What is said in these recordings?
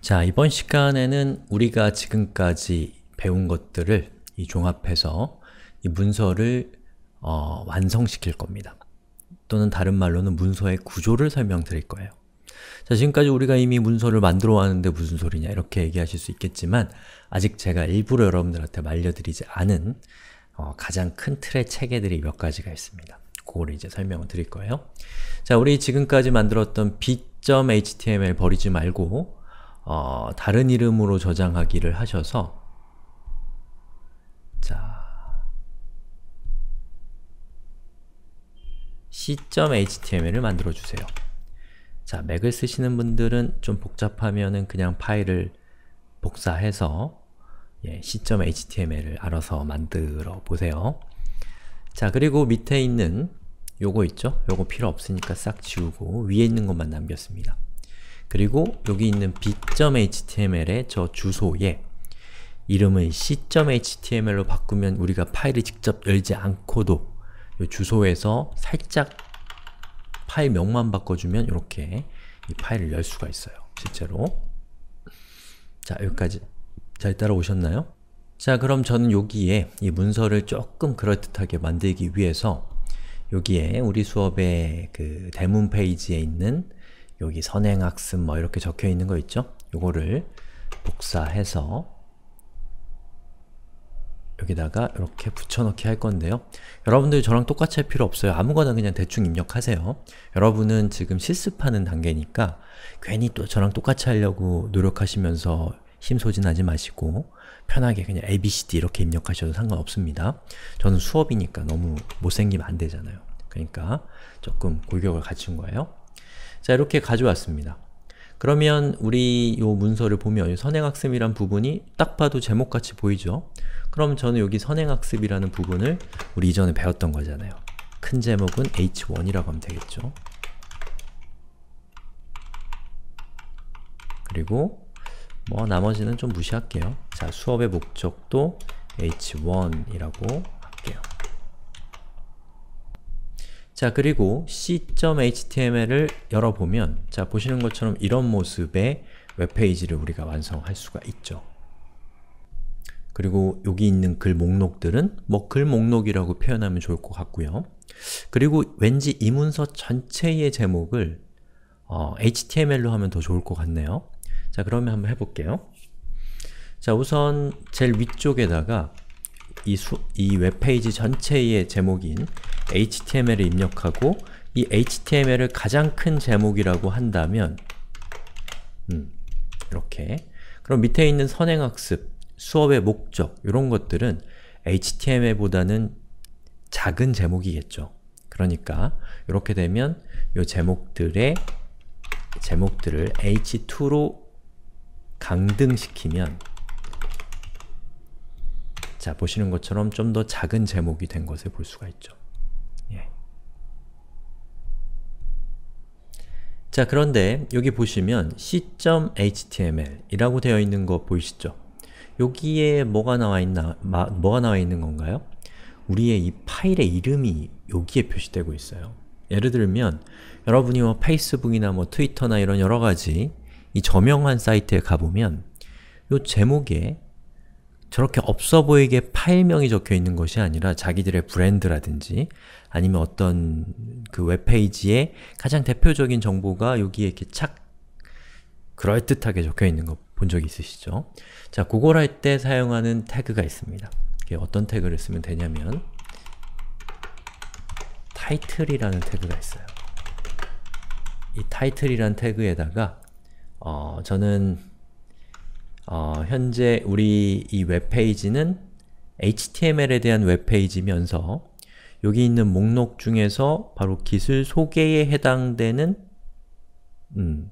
자, 이번 시간에는 우리가 지금까지 배운 것들을 이 종합해서 이 문서를 어, 완성시킬 겁니다. 또는 다른 말로는 문서의 구조를 설명드릴 거예요. 자, 지금까지 우리가 이미 문서를 만들어 왔는데 무슨 소리냐 이렇게 얘기하실 수 있겠지만 아직 제가 일부러 여러분들한테 말려드리지 않은 어, 가장 큰 틀의 체계들이 몇 가지가 있습니다. 그거를 이제 설명을 드릴 거예요. 자, 우리 지금까지 만들었던 b.html 버리지 말고 어, 다른 이름으로 저장하기를 하셔서 자 c.html을 만들어주세요. 자, 맥을 쓰시는 분들은 좀 복잡하면은 그냥 파일을 복사해서 예, c.html을 알아서 만들어 보세요. 자, 그리고 밑에 있는 요거 있죠? 요거 필요 없으니까 싹 지우고 위에 있는 것만 남겼습니다. 그리고 여기 있는 b.html의 저 주소에 이름을 c.html로 바꾸면 우리가 파일을 직접 열지 않고도 이 주소에서 살짝 파일명만 바꿔주면 이렇게 이 파일을 열 수가 있어요. 실제로 자, 여기까지 잘 따라오셨나요? 자, 그럼 저는 여기에 이 문서를 조금 그럴듯하게 만들기 위해서 여기에 우리 수업의 그 대문 페이지에 있는 여기 선행학습 뭐 이렇게 적혀 있는 거 있죠? 요거를 복사해서 여기다가 이렇게 붙여넣기 할 건데요. 여러분들 저랑 똑같이 할 필요 없어요. 아무거나 그냥 대충 입력하세요. 여러분은 지금 실습하는 단계니까 괜히 또 저랑 똑같이 하려고 노력하시면서 힘소진하지 마시고 편하게 그냥 ABCD 이렇게 입력하셔도 상관없습니다. 저는 수업이니까 너무 못생기면 안 되잖아요. 그러니까 조금 골격을 갖춘 거예요. 자, 이렇게 가져왔습니다. 그러면 우리 이 문서를 보면 선행학습이란 부분이 딱 봐도 제목같이 보이죠? 그럼 저는 여기 선행학습이라는 부분을 우리 이전에 배웠던 거잖아요. 큰 제목은 h1이라고 하면 되겠죠. 그리고 뭐 나머지는 좀 무시할게요. 자, 수업의 목적도 h1이라고 할게요. 자, 그리고 c.html을 열어보면 자, 보시는 것처럼 이런 모습의 웹페이지를 우리가 완성할 수가 있죠. 그리고 여기 있는 글 목록들은 뭐 글 목록이라고 표현하면 좋을 것 같고요. 그리고 왠지 이 문서 전체의 제목을 어, HTML로 하면 더 좋을 것 같네요. 자, 그러면 한번 해볼게요. 자, 우선 제일 위쪽에다가 이, 수, 이 웹페이지 전체의 제목인 HTML을 입력하고 이 HTML을 가장 큰 제목이라고 한다면 음, 이렇게 그럼 밑에 있는 선행학습, 수업의 목적 이런 것들은 HTML보다는 작은 제목이겠죠. 그러니까 이렇게 되면 이 제목들의 제목들을 h2로 강등시키면 자, 보시는 것처럼 좀 더 작은 제목이 된 것을 볼 수가 있죠. 예. 자, 그런데 여기 보시면 c.html 이라고 되어 있는 거 보이시죠? 여기에 뭐가 나와 있나, 마, 뭐가 나와 있는 건가요? 우리의 이 파일의 이름이 여기에 표시되고 있어요. 예를 들면 여러분이 뭐 페이스북이나 뭐 트위터나 이런 여러 가지 이 저명한 사이트에 가보면 이 제목에 저렇게 없어 보이게 파일명이 적혀 있는 것이 아니라 자기들의 브랜드라든지 아니면 어떤 그 웹페이지의 가장 대표적인 정보가 여기에 이렇게 착 그럴듯하게 적혀 있는 거 본적 있으시죠? 자, 그걸 할 때 사용하는 태그가 있습니다. 어떤 태그를 쓰면 되냐면 타이틀이라는 태그가 있어요. 이 타이틀이라는 태그에다가 어, 저는 어, 현재 우리 이 웹페이지는 HTML에 대한 웹페이지면서 여기 있는 목록 중에서 바로 기술 소개에 해당되는 음,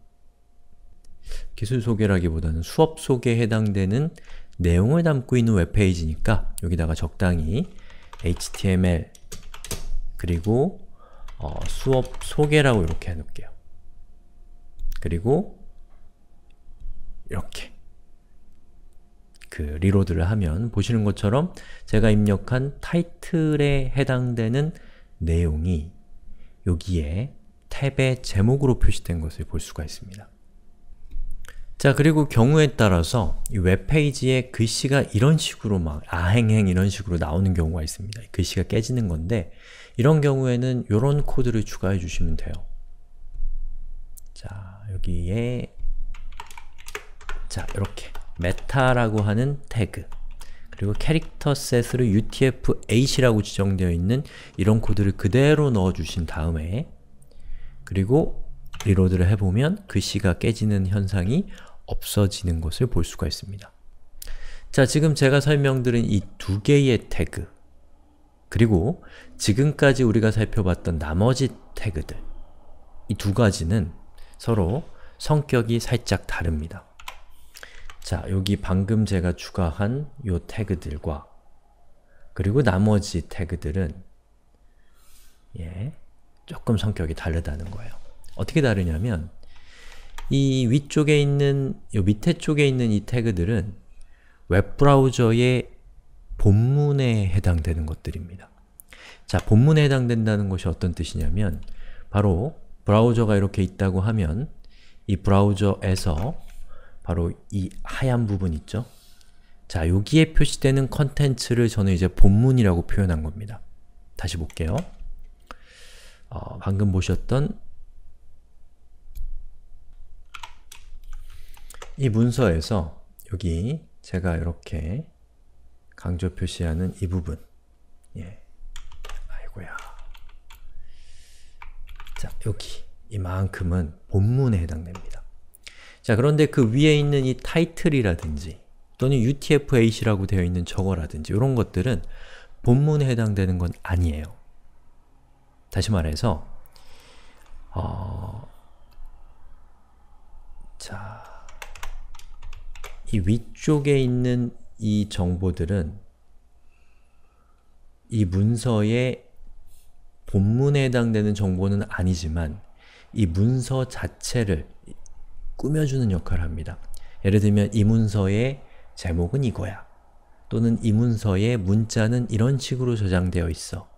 기술 소개라기보다는 수업 소개에 해당되는 내용을 담고 있는 웹페이지니까 여기다가 적당히 HTML 그리고 어, 수업 소개라고 이렇게 해놓을게요. 그리고 이렇게 그 리로드를 하면 보시는 것처럼 제가 입력한 타이틀에 해당되는 내용이 여기에 탭의 제목으로 표시된 것을 볼 수가 있습니다. 자 그리고 경우에 따라서 이 웹페이지에 글씨가 이런 식으로 막 아행행 이런 식으로 나오는 경우가 있습니다. 글씨가 깨지는 건데 이런 경우에는 이런 코드를 추가해 주시면 돼요. 자 여기에 자 이렇게 메타라고 하는 태그 그리고 캐릭터 셋으로 utf-8이라고 지정되어 있는 이런 코드를 그대로 넣어주신 다음에 그리고 리로드를 해보면 글씨가 깨지는 현상이 없어지는 것을 볼 수가 있습니다. 자, 지금 제가 설명드린 이 두 개의 태그 그리고 지금까지 우리가 살펴봤던 나머지 태그들 이 두 가지는 서로 성격이 살짝 다릅니다. 자, 여기 방금 제가 추가한 요 태그들과 그리고 나머지 태그들은 예, 조금 성격이 다르다는 거예요. 어떻게 다르냐면 이 위쪽에 있는, 요 밑에 쪽에 있는 이 태그들은 웹브라우저의 본문에 해당되는 것들입니다. 자, 본문에 해당된다는 것이 어떤 뜻이냐면 바로 브라우저가 이렇게 있다고 하면 이 브라우저에서 바로 이 하얀 부분 있죠? 자, 여기에 표시되는 컨텐츠를 저는 이제 본문이라고 표현한 겁니다. 다시 볼게요. 어, 방금 보셨던 이 문서에서 여기 제가 이렇게 강조 표시하는 이 부분 예. 아이고야 자, 여기 이만큼은 본문에 해당됩니다. 자, 그런데 그 위에 있는 이 타이틀이라든지 또는 UTF-8이라고 되어 있는 저거라든지 이런 것들은 본문에 해당되는 건 아니에요. 다시 말해서 어... 자, 이 위쪽에 있는 이 정보들은 이 문서의 본문에 해당되는 정보는 아니지만 이 문서 자체를 꾸며주는 역할을 합니다. 예를 들면 이 문서의 제목은 이거야. 또는 이 문서의 문자는 이런 식으로 저장되어 있어.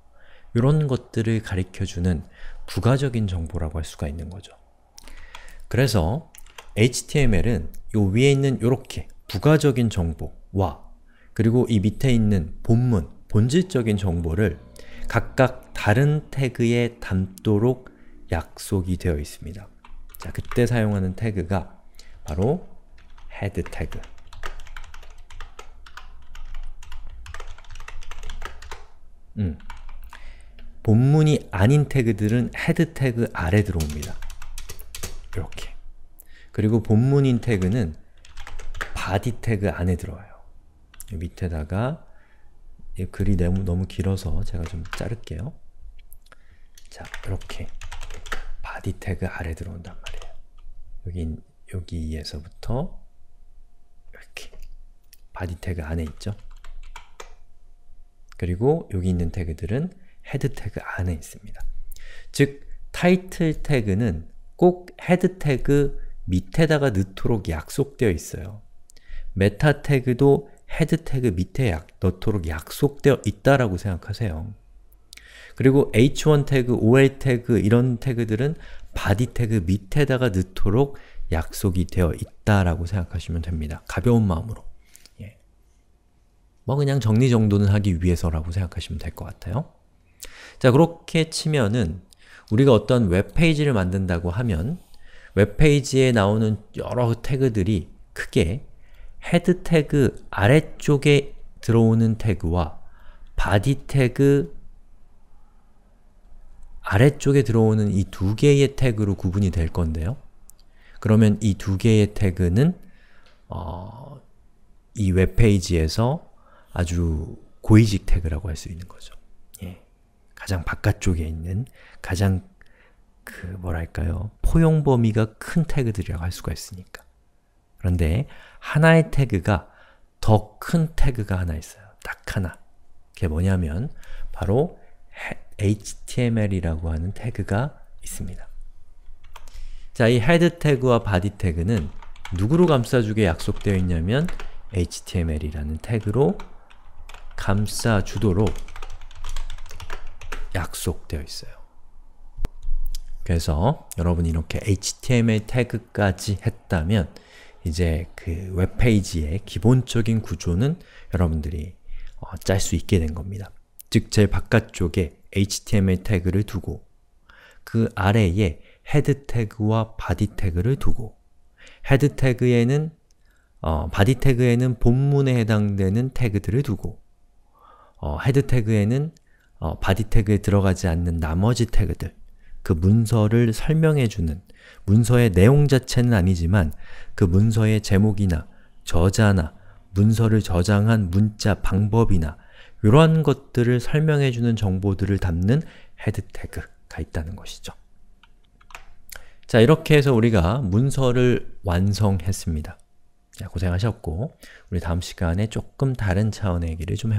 이런 것들을 가리켜주는 부가적인 정보라고 할 수가 있는 거죠. 그래서 HTML은 요 위에 있는 요렇게 부가적인 정보와 그리고 이 밑에 있는 본문, 본질적인 정보를 각각 다른 태그에 담도록 약속이 되어 있습니다. 자, 그때 사용하는 태그가 바로 head 태그 음. 본문이 아닌 태그들은 head 태그 아래 들어옵니다. 이렇게 그리고 본문인 태그는 body 태그 안에 들어와요. 밑에다가 글이 너무, 너무 길어서 제가 좀 자를게요. 자, 이렇게 body 태그 아래 들어온단 말이에요. 여기, 여기에서부터 이렇게 body 태그 안에 있죠. 그리고 여기 있는 태그들은 헤드 태그 안에 있습니다. 즉, 타이틀 태그는 꼭 헤드 태그 밑에다가 넣도록 약속되어 있어요. meta 태그도 헤드 태그 밑에 약, 넣도록 약속되어 있다라고 생각하세요. 그리고 h1 태그, ol 태그 이런 태그들은 body 태그 밑에다가 넣도록 약속이 되어 있다라고 생각하시면 됩니다. 가벼운 마음으로. 예. 뭐 그냥 정리 정도는 하기 위해서라고 생각하시면 될 것 같아요. 자, 그렇게 치면은 우리가 어떤 웹페이지를 만든다고 하면 웹페이지에 나오는 여러 태그들이 크게 헤드 태그 아래쪽에 들어오는 태그와 body 태그 아래쪽에 들어오는 이 두 개의 태그로 구분이 될 건데요. 그러면 이 두 개의 태그는 어, 이 웹페이지에서 아주 고위직 태그라고 할 수 있는 거죠. 예. 가장 바깥쪽에 있는 가장 그 뭐랄까요 포용 범위가 큰 태그들이라고 할 수가 있으니까 그런데 하나의 태그가 더 큰 태그가 하나 있어요. 딱 하나. 그게 뭐냐면 바로 HTML이라고 하는 태그가 있습니다. 자, 이 헤드 태그와 body 태그는 누구로 감싸주게 약속되어 있냐면 HTML이라는 태그로 감싸주도록 약속되어 있어요. 그래서 여러분이 이렇게 HTML 태그까지 했다면 이제 그 웹페이지의 기본적인 구조는 여러분들이 어, 짤 수 있게 된 겁니다. 즉, 제일 바깥쪽에 HTML 태그를 두고 그 아래에 헤드 태그와 body 태그를 두고 헤드 태그에는 어, body 태그에는 본문에 해당되는 태그들을 두고 어, 헤드 태그에는 어, body 태그에 들어가지 않는 나머지 태그들 그 문서를 설명해주는 문서의 내용 자체는 아니지만 그 문서의 제목이나 저자나 문서를 저장한 문자 방법이나 이러한 것들을 설명해주는 정보들을 담는 헤드 태그가 있다는 것이죠. 자, 이렇게 해서 우리가 문서를 완성했습니다. 자, 고생하셨고 우리 다음 시간에 조금 다른 차원의 얘기를 좀